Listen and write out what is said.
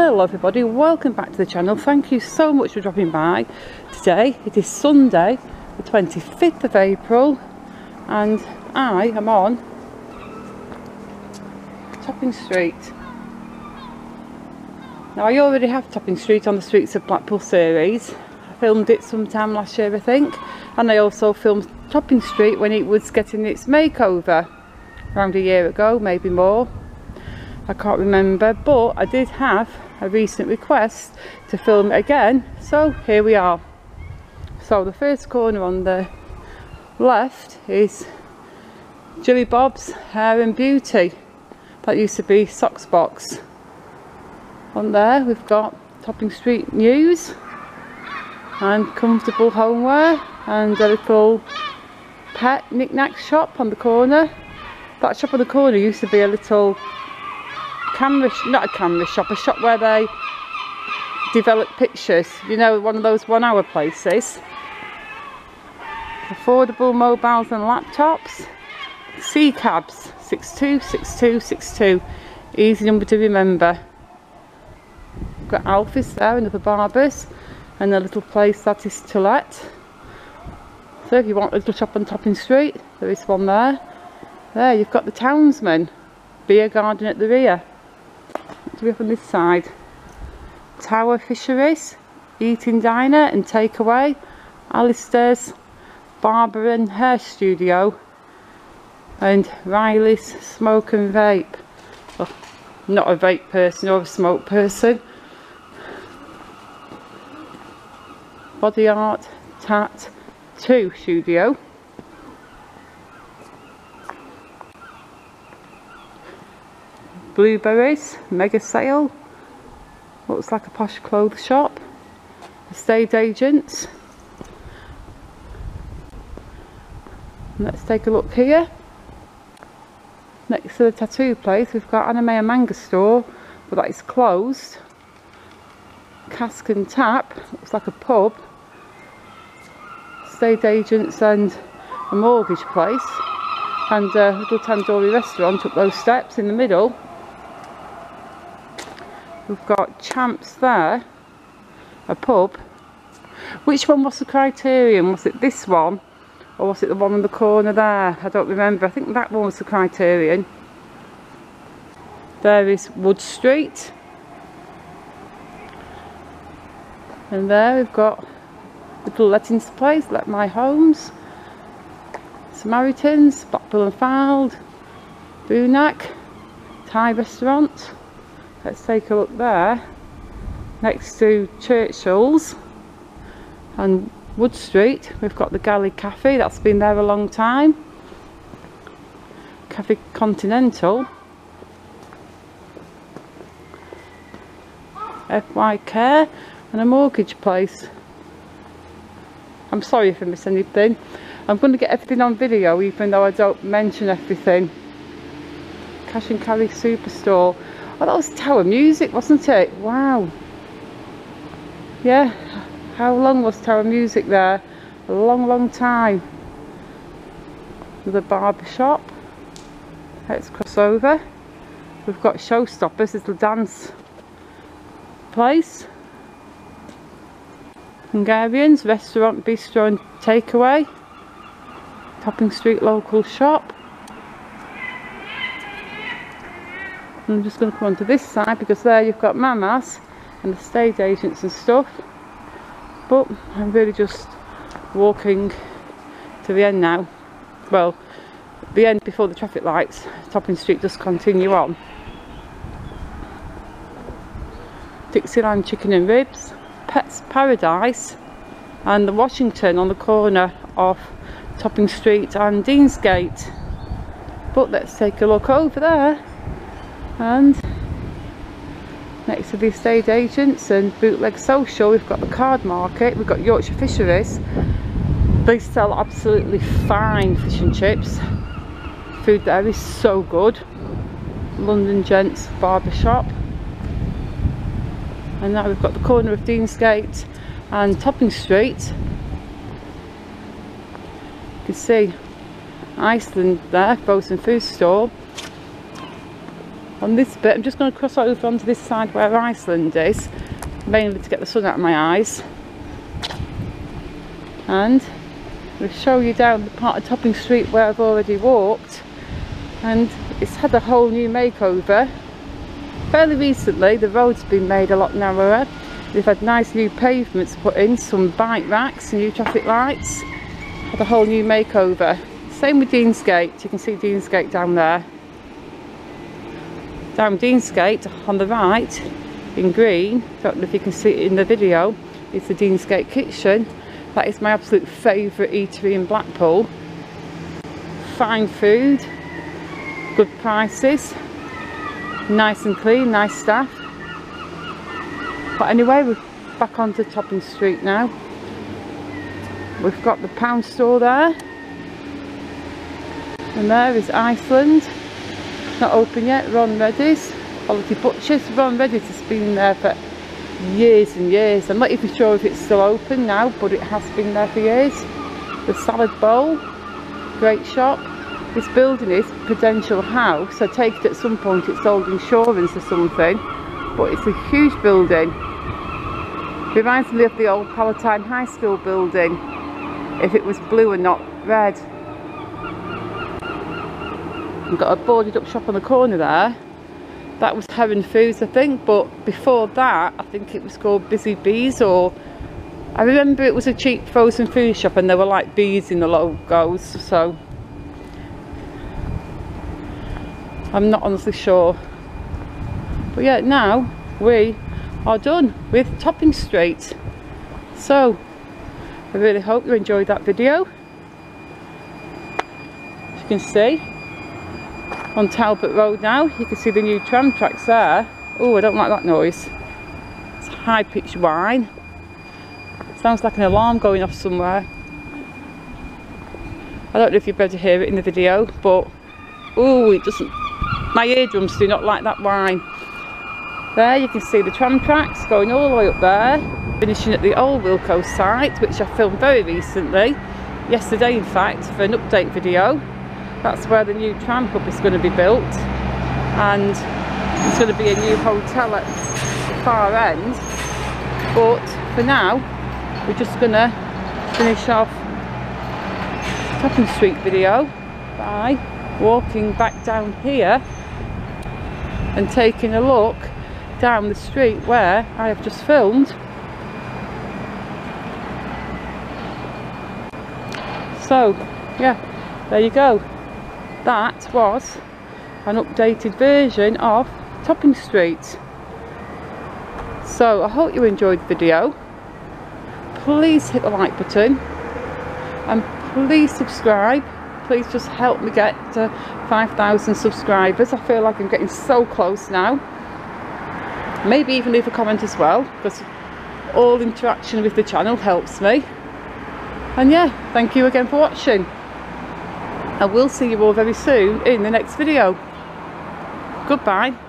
Hello everybody, welcome back to the channel. Thank you so much for dropping by today. It is Sunday, the 25th of April, and I am on Topping Street. Now I already have Topping Street on the Streets of Blackpool series. I filmed it sometime last year I think, and I also filmed Topping Street when it was getting its makeover around a year ago, maybe more. I can't remember but I did have a recent request to film it again. So here we are. So the first corner on the left is Jilly Bob's Hair and Beauty. That used to be Socks Box. On there we've got Topping Street News and comfortable homeware and a little pet knick-knack shop on the corner. That shop on the corner used to be a little camera, not a camera shop, a shop where they develop pictures. You know, one of those one hour places. Affordable mobiles and laptops. C cabs, 626262. Easy number to remember. Got Alfie's there, another barber's. And a little place that is to let. So if you want a little shop on Topping Street, there is one there. There, you've got the Townsman beer garden at the rear do we have on this side? Tower Fisheries, Eating Diner and Takeaway, Alistair's Barber and Hair Studio and Riley's Smoke and Vape. Oh, not a vape person or a smoke person. Body Art Tat 2 Studio. Blueberries, mega sale. Looks like a posh clothes shop. Estate agents. Let's take a look here. Next to the tattoo place we've got anime and manga store but that is closed. Cask and Tap, looks like a pub. Estate agents and a mortgage place. And a little tandoori restaurant up those steps in the middle. We've got Champs there, a pub. Which one was the criterion? Was it this one? Or was it the one in the corner there? I don't remember. I think that one was the criterion. There is Wood Street. And there we've got little lettings place, Let My Homes. Samaritans, Blackpool and Fylde, Boonak, Thai restaurant. Let's take a look there. Next to Churchill's and Wood Street, we've got the Galley Cafe. That's been there a long time. Cafe Continental. FY Care and a mortgage place. I'm sorry if I miss anything. I'm going to get everything on video even though I don't mention everything. Cash and Carry Superstore. Oh, that was Tower Music, wasn't it? Wow. Yeah, how long was Tower Music there? A long, long time. The barber shop. Let's cross over. We've got Showstoppers, little dance place. Hungarians, restaurant, bistro and takeaway. Topping Street local shop. I'm just going to come onto this side because there you've got mamas and the state agents and stuff. But I'm really just walking to the end now. Well the end before the traffic lights Topping Street does continue on. Dixieland chicken and ribs Pets Paradise and the Washington on the corner of Topping Street and Deansgate. But let's take a look over there and next to the estate agents and bootleg social we've got the card market we've got yorkshire fisheries. They sell absolutely fine fish and chips. Food there is so good. London gents barber shop. And now we've got the corner of deansgate and topping street. You can see iceland there frozen food store on this bit. I'm just going to cross over onto this side where Iceland is, mainly to get the sun out of my eyes. And we'll show you down the part of Topping Street where I've already walked. And it's had a whole new makeover. Fairly recently, the road's been made a lot narrower. They've had nice new pavements put in, some bike racks, new traffic lights. Had a whole new makeover. Same with Deansgate, you can see Deansgate down there. Down Deansgate on the right in green, don't know if you can see it in the video, is the Deansgate kitchen. That is my absolute favourite eatery in Blackpool. Fine food, good prices, nice and clean, nice staff. But anyway, we're back onto Topping Street now. We've got the pound store there. And there is Iceland. Not open yet, Ron Reddy's. Quality Butchers. Ron Reddy's has been there for years and years. I'm not even sure if it's still open now, but it has been there for years. The Salad Bowl. Great shop. This building is Prudential House. I take it at some point it's sold insurance or something. But it's a huge building. Reminds me of the old Palatine High School building. If it was blue and not red. We've got a boarded up shop on the corner there. That was Heron Foods I think, but before that I think it was called Busy Bees or I remember it was a cheap frozen food shop and there were like bees in the logos, so I'm not honestly sure. But yeah, now we are done with Topping Street. So, I really hope you enjoyed that video. As you can see, on Talbot Road now. You can see the new tram tracks there. Oh, I don't like that noise. It's high-pitched whine. Sounds like an alarm going off somewhere. I don't know if you'll be able to hear it in the video, but oh, it doesn't. My eardrums do not like that whine. There you can see the tram tracks going all the way up there, finishing at the old Wilko site, which I filmed very recently, yesterday in fact, for an update video that's where the new tram hub is going to be built. And it's going to be a new hotel at the far end. But for now we're just going to finish off Topping Street video by walking back down here and taking a look down the street where I have just filmed. So yeah there you go that was an updated version of Topping Street. So I hope you enjoyed the video. Please hit the like button and please subscribe. Please just help me get to 5,000 subscribers. I feel like I'm getting so close now. Maybe even leave a comment as well because all interaction with the channel helps me. And yeah, thank you again for watching. I will see you all very soon in the next video. Goodbye.